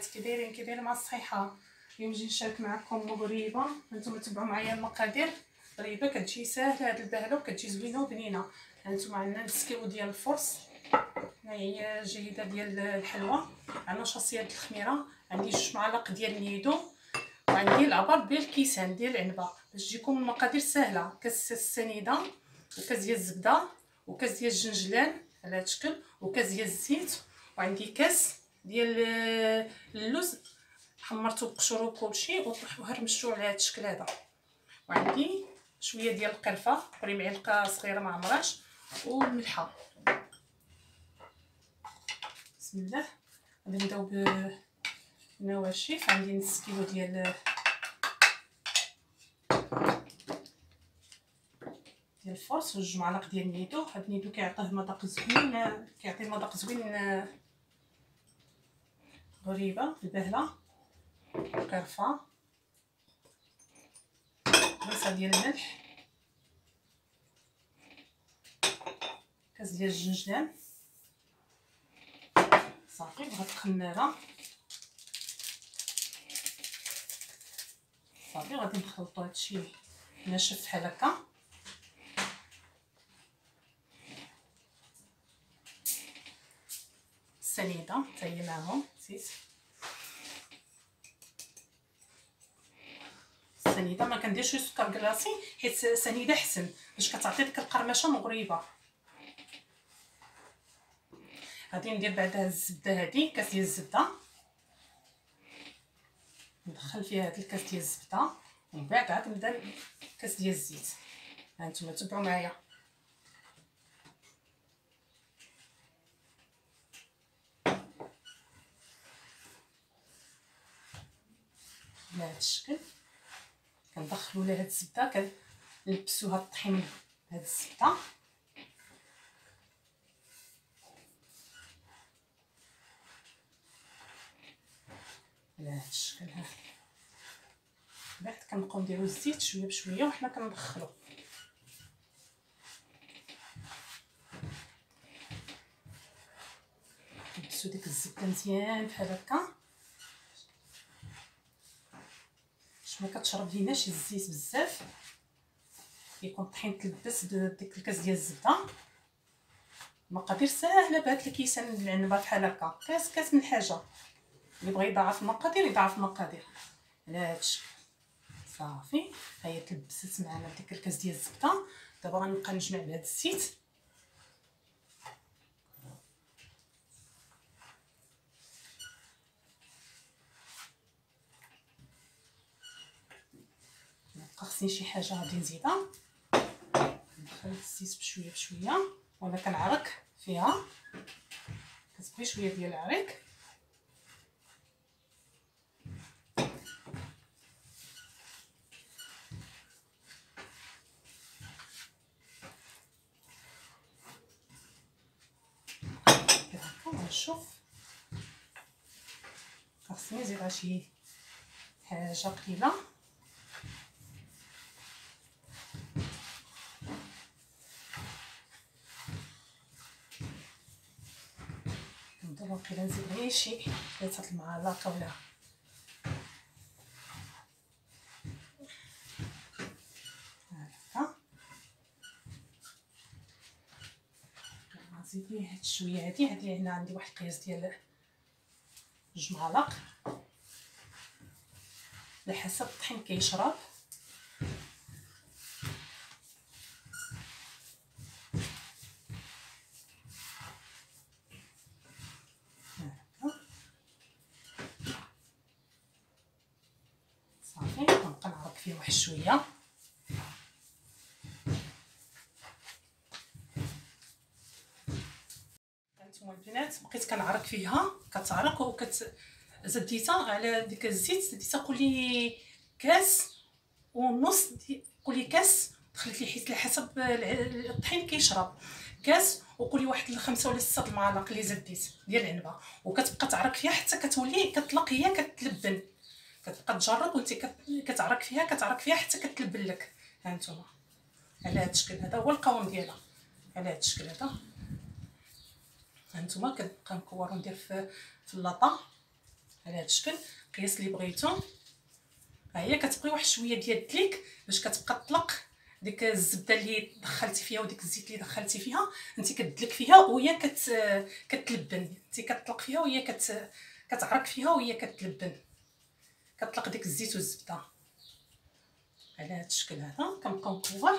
بنات كي دايرين مع الصحيحة. اليوم نجي نشارك معكم مغريبه هانتوما تبعوا معايا المقادير. غريبة كتجي ساهله هاد البهله وكتجي زوينة وبنينة. هانتوما عندنا كيلو ديال الفرص هي جيده ديال الحلوى عندنا شاصيه ديال الخميرة. عندي جوج معالق ديال النيدو. وعندي العبر ديال الكيسان ديال العنبة. باش تجيكم المقادير سهلة. كاس السنيده وكاس ديال الزبدة وكاس ديال الجنجلان على هذا الشكل وكاس ديال الزيت. وعندي كاس ديال اللوز حمرته بقشور وكلشي وهرمشتو على هذا الشكل هذا. وعندي شوية ديال القرفة قري معلقه صغيرة ما عمراش والملحة. بسم الله. غادي نبداو بالنواشف عندي نص كيلو ديال ديال الفرص وجوج معالق ديال النيدو هاد النيدو كيعطيه مذاق زوين كيعطي مذاق زوين غريبة البهله قرفه بصه ديال الملح كاس ديال الجنجلان صافي بهاد الخماره صافي غادي نخلطو هادشي ناشف بحال هكا. السنيده حتى هي معاهم نسيت السنيده ما كنديرش سكر كلاصي حيت السنيده احسن باش كتعطي ديك القرمشة مغريبه غادي ندير بعدا الزبدة هادي كاس ديال الزبدة. ندخل فيها هاد الكاس ديال الزبدة. ومن بعد عاد نبدا كاس ديال الزيت. ها نتوما تبعوا معايا. بهذا الشكل كندخلوا لها هاد الزبدة كنلبسوها الطحين بهاد الزبدة. على هاد الشكل هذا بعد كنبقاو نديرو الزيت شوية بشوية وحنا كندخلو. نلبسو ديك الزبدة مزيان بحال هكا. كتشرب ليناش الزيت بزاف. كيكون الطحين تلبس بديك الكاس ديال الزبدة. مقادير ساهلة بهاد الكيسان العنبه بحال هكا. كاس كاس من حاجة. اللي بغى يضاعف المقادير يضاعف المقادير على هادشي صافي. هي تلبست معنا بديك الكاس ديال الزبدة. دابا غنبقى نجمع بهاد الزيت. خصني شي حاجة غادي نزيدها. ندخل الزيت بشوية بشوية. وأنا كنعرك فيها. كتبغي شوية ديال العريق نشوف. خاصني نزيد شي حاجة قليلة. دابا واقيلا نزيد غير شي ثلاثة المعالق ولا نزيد ليه هاد شوية. هادي هادي هنا عندي واحد القياس ديال جوج معالق. على حسب الطحين كيشرب. فيه واحد شوية. هانتوما البنات بقيت كنعرق فيها كتعرق وكت زديتها على ديك الزيت زديتها قولي كاس ونص. قولي كاس دخلت لي حيت حسب الطحين كيشرب. كاس وقولي واحد الخمسة ولا ستة المعالق اللي زديت ديال العنبة. وكتبقى تعرق فيها حتى كتولي كتطلق هي كتلبن. كتبقى تجرب وانت كتعرق فيها كتعرق فيها حتى كتلبن لك. ها نتوما. على هذا الشكل هذا هو القوام ديالها. على هذا الشكل هذا. هانتوما كنبقى نكور وندير في في اللاطه على هذا الشكل. القياس اللي بغيتو. ها هي كتبقي واحد شوية ديال الدليك باش كتبقى تطلق ديك الزبدة اللي دخلتي فيها وديك الزيت اللي دخلتي فيها. انت كتدلك فيها وهي كت كتلبن. انت كتطلق فيها وهي كت كتعرك فيها وهي كتلبن. كطلق ديك الزيت والزبدة. على هذا الشكل هذا كنبقاو نكور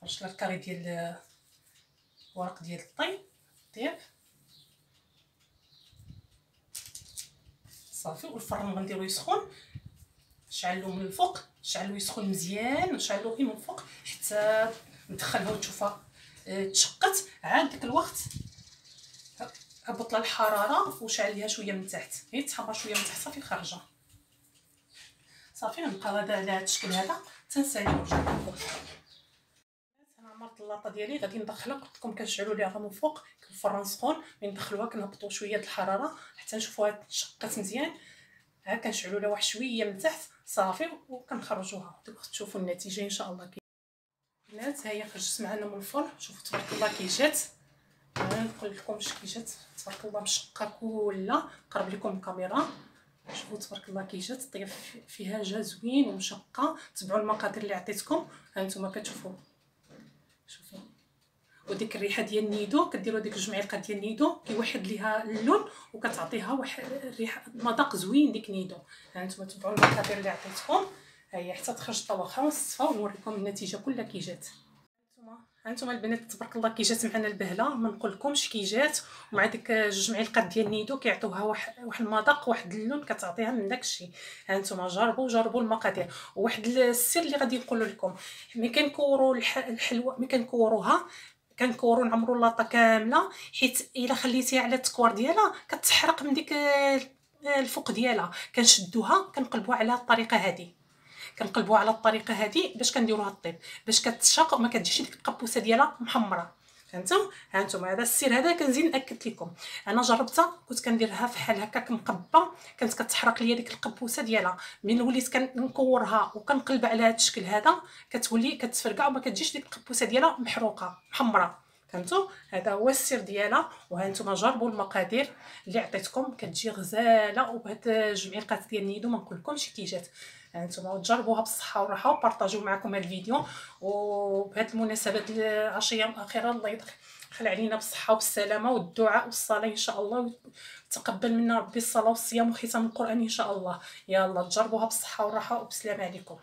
فرشت الكاري ديال الورق ديال الطي طيب صافي. والفرن غنديرو يسخن. نشعلو من الفوق. نشعلو يسخن مزيان. نشعلو غير من الفوق حتى ندخلها وتشوفها آه، تشقت. عاد ديك الوقت هبط لها الحرارة وشعل ليها شوية من تحت. هي تحمر شوية من تحت صافي خارجة. صافي نبقى هذا على هذا الشكل هذا. تنسالي ونرجع لكم أنا عمرت اللاطه ديالي غادي ندخلها. قلت لكم كنشعلوا ليها من الفوق الفران سخون. ملي ندخلوها كنهبطوا شوية الحرارة حتى نشوفوها تشقت مزيان. ها كنشعلوا لها واحد شوية من تحت. صافي وكنخرجوها. تشوفوا النتيجة إن شاء الله. البنات ها هي خرجت معنا من الفرن. شوفوا تبارك الله كي جات. نقول لكم اش كي جات. تبارك الله مشقة كلها. قرب لكم الكاميرا. شوفوا تبارك الله كي جات الطيف فيها جا زوين ومشقة. تبعوا المقادير اللي عطيتكم. ها أنتم كتشوفوا. شوفوا. وديك الريحة ديال النيدو كديروا ديك المعيلقة ديال النيدو كيوحد ليها اللون وكتعطيها واحد الريحه مذاق زوين ديك نيدو. ها أنتم تبعوا المقادير اللي عطيتكم. ها هي حتى تخرج طواخا ونصفها ونوريكم النتيجة كلها كي جات. هانتوما البنات تبارك الله كي جات معنا البهله ما نقولكمش كي جات. ومع ديك جوج معالق ديال النيدو كيعطوها واحد واحد المذاق واحد اللون كتعطيها من داكشي هانتوما جربوا جربوا المقادير. وواحد السر اللي غادي نقول لكم. ملي كنكوروا الحلوى ملي كنكوروها كنكورو نعمرو لاطه كاملة حيت إلا خليتيها على التكوار ديالها كتحرق من ديك الفوق ديالها. كنشدوها كنقلبوها على الطريقة هذه كنقلبوها على الطريقة هذه باش كنديروها الطيب. باش كتشاق وما كتجيش ديك القبوسة ديالها محمرة. فهمتوا ها أنتم هذا السر هذا كنزيد نأكد لكم. أنا جربتها كنت كنديرها فحال هكاك مقبه كانت كتحرق ليا ديك القبوسة ديالها. من وليت كنكورها وكنقلب على هذا الشكل هذا كتولي كتفرقع وما كتجيش ديك القبوسة ديالها محروقة محمرة. فهمتوا هذا هو السر ديالها. وها أنتم جربوا المقادير اللي عطيتكم. كتجي غزالة وبهاد الجمعيقات ديال النيدو ما نقولكمش كي جات. هانتوما تجربوها بالصحة والراحة وبارطاجيو معكم هذا الفيديو. وبهذه المناسبة العشيه الأخيرة الله يدخل علينا بالصحة والسلامة والدعاء والصلاة إن شاء الله وتقبل منا ربي الصلاة والصيام وختام القرآن إن شاء الله. يلا تجربوها بالصحة والراحة وبسلام عليكم.